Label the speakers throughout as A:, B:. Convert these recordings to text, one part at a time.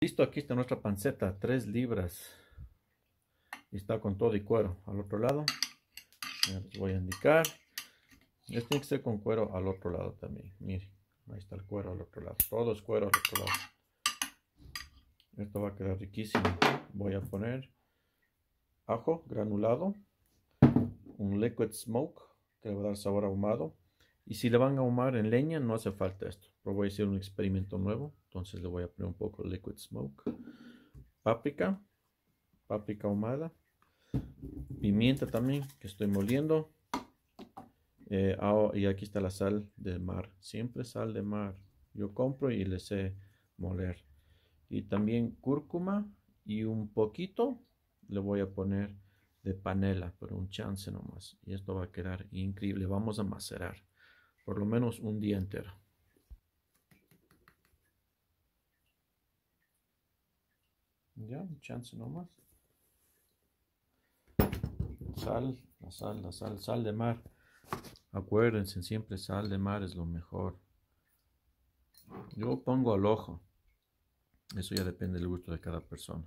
A: Listo, aquí está nuestra panceta, 3 libras. Está con todo y cuero. Al otro lado, voy a indicar. Este tiene que ser con cuero al otro lado también. Miren, ahí está el cuero al otro lado. Todo es cuero al otro lado. Esto va a quedar riquísimo. Voy a poner ajo granulado, un liquid smoke que le va a dar sabor ahumado. Y si le van a ahumar en leña, no hace falta esto. Pero voy a hacer un experimento nuevo. Entonces le voy a poner un poco de liquid smoke. Páprica, páprica ahumada. Pimienta también, que estoy moliendo. Eh, ah, y aquí está la sal de mar. Siempre sal de mar. Yo compro y le sé moler. Y también cúrcuma y un poquito le voy a poner de panela, pero un chance nomás. Y esto va a quedar increíble. Vamos a macerar por lo menos un día entero. Ya, un chance nomás. Sal, la sal, la sal, sal de mar. Acuérdense, siempre sal de mar es lo mejor. Yo pongo al ojo. Eso ya depende del gusto de cada persona.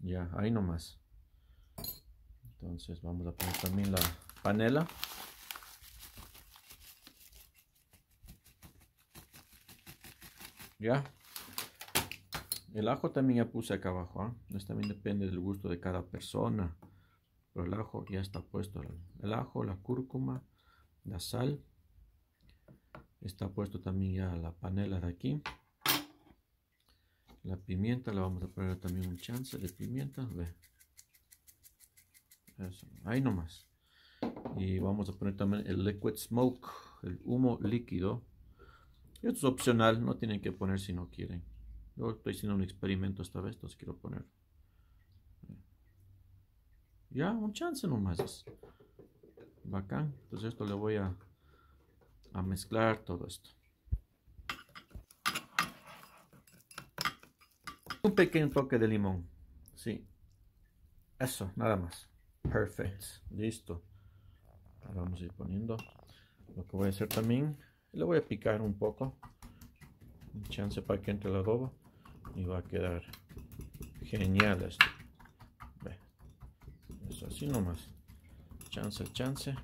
A: Ya, ahí nomás. Entonces vamos a poner también la panela. Ya. El ajo también ya puse acá abajo. ¿ah? Esto también depende del gusto de cada persona. Pero el ajo ya está puesto. El ajo, la cúrcuma, la sal. Está puesto también ya la panela de aquí. La pimienta la vamos a poner también un chance de pimienta. Ve. Eso, ahí nomás. Y vamos a poner también el liquid smoke, el humo líquido. Esto es opcional, no tienen que poner si no quieren. Yo estoy haciendo un experimento esta vez, entonces quiero poner. Ya, un chance nomás. Bacán. Entonces esto le voy a, a mezclar todo esto. Un pequeño toque de limón. Sí. Eso, nada más. Perfecto. Listo. Ahora vamos a ir poniendo lo que voy a hacer también. Le voy a picar un poco. Chance para que entre la adobo. Y va a quedar genial esto. Ve. Eso así nomás. Chance, chance.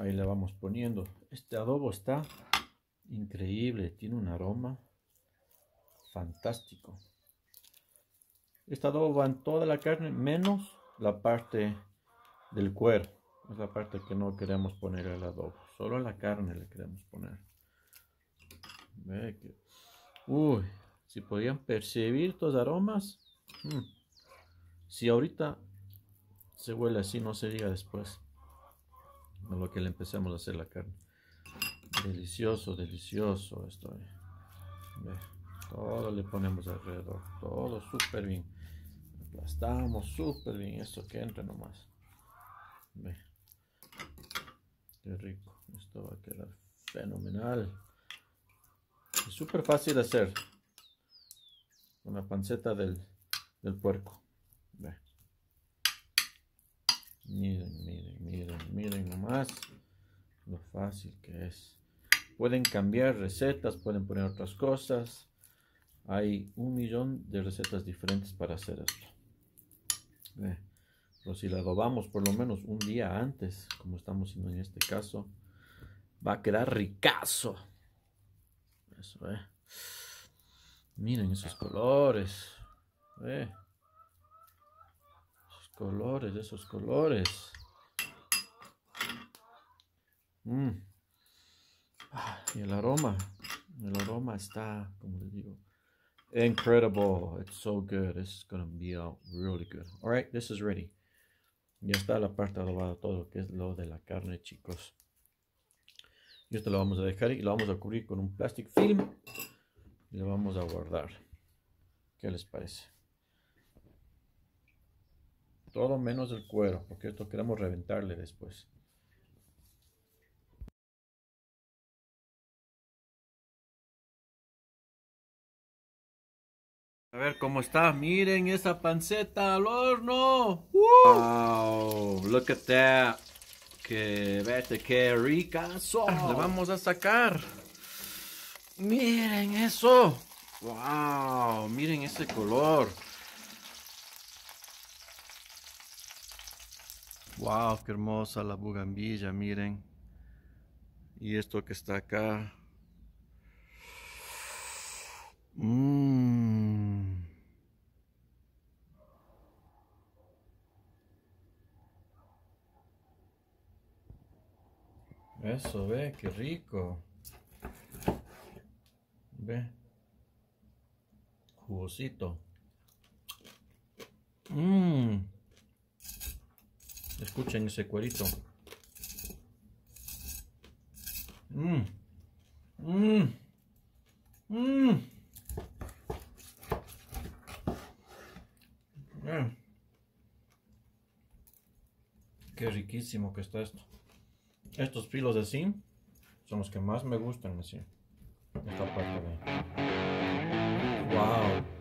A: Ahí le vamos poniendo. Este adobo está increíble. Tiene un aroma fantástico. Esta adobo va en toda la carne menos la parte del cuero. Es la parte que no queremos poner el adobo. Solo la carne le queremos poner. Uy, si podían percibir estos aromas. Mm. Si ahorita se huele así, no se diga después. A lo que le empecemos a hacer la carne. Delicioso, delicioso esto. Todo le ponemos alrededor. Todo súper bien. Aplastamos súper bien. Esto que entra nomás. Ve. Qué rico. Esto va a quedar fenomenal. Es súper fácil de hacer. Con la panceta del, del puerco. Ve. Miren, miren, miren, miren nomás lo fácil que es. Pueden cambiar recetas, pueden poner otras cosas. Hay un millón de recetas diferentes para hacer esto. Pero si la adobamos por lo menos un día antes, como estamos haciendo en este caso, va a quedar ricazo. Eso, eh. Miren esos colores. Esos colores, esos colores. Mm. y el aroma. El aroma está, como les digo, Incredible. It's so good. It's going to be out really good. All right, this is ready. Ya está la parte adobada, todo lo que es lo de la carne, chicos. Y esto lo vamos a dejar y lo vamos a cubrir con un plastic film. Y lo vamos a guardar. ¿Qué les parece? Todo menos el cuero, porque esto queremos reventarle después. A ver cómo está. Miren esa panceta al horno. Wow, look at that. Que vete, qué rica. Le vamos a sacar. Miren eso. Wow, miren ese color. Wow, qué hermosa la bugambilla, miren. Y esto que está acá. Mmm. Eso, ve, qué rico. Ve. Jugosito. Mmm. Escuchen ese cuerito. Mmm. Mmm. Mmm. Qué riquísimo que está esto. Estos filos de así son los que más me gustan así. Esta parte de... ¡Wow!